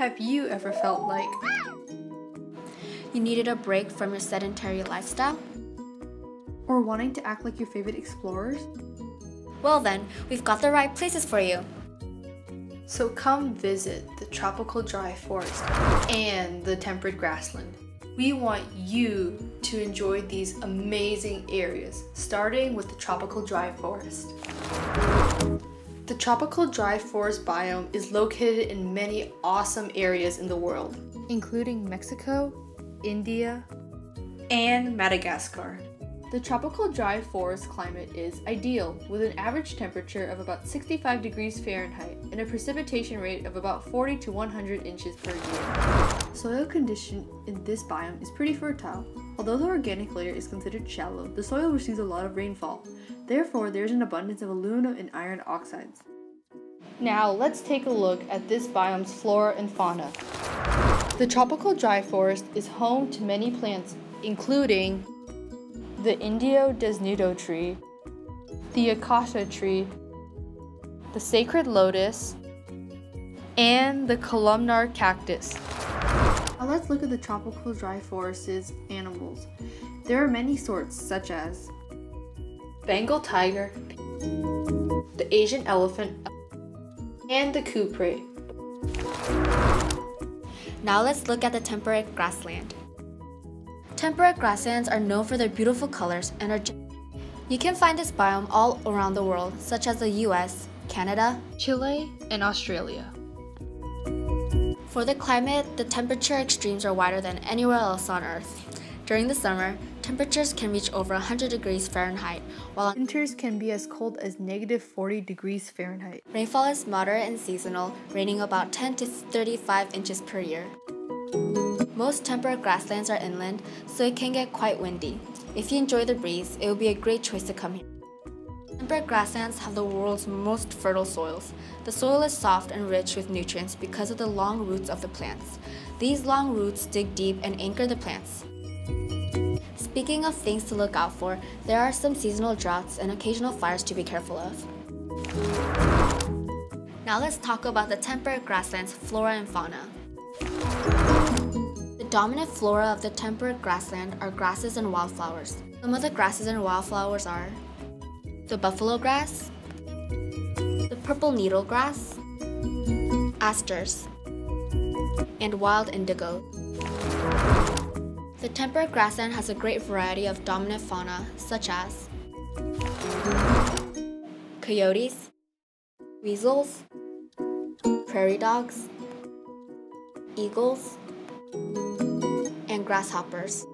have you ever felt like? You needed a break from your sedentary lifestyle? Or wanting to act like your favorite explorers? Well, then, we've got the right places for you. So come visit the tropical dry forest and the temperate grassland. We want you to enjoy these amazing areas, starting with the tropical dry forest. The tropical dry forest biome is located in many awesome areas in the world, including Mexico, India, and Madagascar. The tropical dry forest climate is ideal, with an average temperature of about 65 degrees Fahrenheit and a precipitation rate of about 40 to 100 inches per year. Soil condition in this biome is pretty fertile. Although the organic layer is considered shallow, the soil receives a lot of rainfall. Therefore, there is an abundance of aluminum and iron oxides. Now, let's take a look at this biome's flora and fauna. The tropical dry forest is home to many plants, including the Indio desnudo tree, the acacia tree, the sacred lotus, and the columnar cactus. Now let's look at the tropical dry forest's animals. There are many sorts such as Bengal tiger, the Asian elephant, and the kouprey. Now let's look at the temperate grassland. Temperate grasslands are known for their beautiful colors and are you can find this biome all around the world, such as the US, Canada, Chile, and Australia. For the climate, the temperature extremes are wider than anywhere else on Earth. During the summer, temperatures can reach over 100 degrees Fahrenheit, while winters can be as cold as negative 40 degrees Fahrenheit. Rainfall is moderate and seasonal, raining about 10 to 35 inches per year. Most temperate grasslands are inland, so it can get quite windy. If you enjoy the breeze, it will be a great choice to come here. Temperate grasslands have the world's most fertile soils. The soil is soft and rich with nutrients because of the long roots of the plants. These long roots dig deep and anchor the plants. Speaking of things to look out for, there are some seasonal droughts and occasional fires to be careful of. Now let's talk about the temperate grasslands flora and fauna dominant flora of the temperate grassland are grasses and wildflowers. Some of the grasses and wildflowers are the buffalo grass, the purple needle grass, asters, and wild indigo. The temperate grassland has a great variety of dominant fauna such as coyotes, weasels, prairie dogs, eagles, and grasshoppers.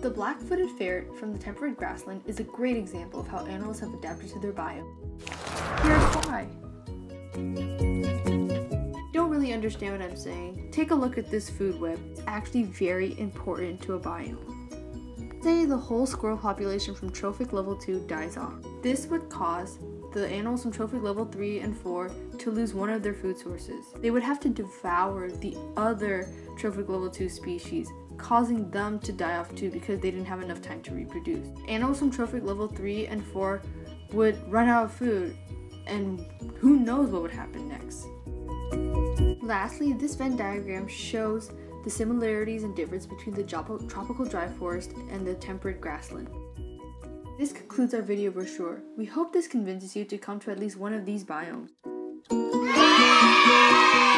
The black-footed ferret from the temperate grassland is a great example of how animals have adapted to their biome. Here's why. Don't really understand what I'm saying? Take a look at this food web. It's actually very important to a biome. Say the whole squirrel population from trophic level 2 dies off. This would cause the animals from trophic level 3 and 4 to lose one of their food sources. They would have to devour the other trophic level 2 species, causing them to die off too because they didn't have enough time to reproduce. Animals from trophic level 3 and 4 would run out of food, and who knows what would happen next. Lastly, this Venn diagram shows the similarities and difference between the tropical dry forest and the temperate grassland. This concludes our video brochure. We hope this convinces you to come to at least one of these biomes.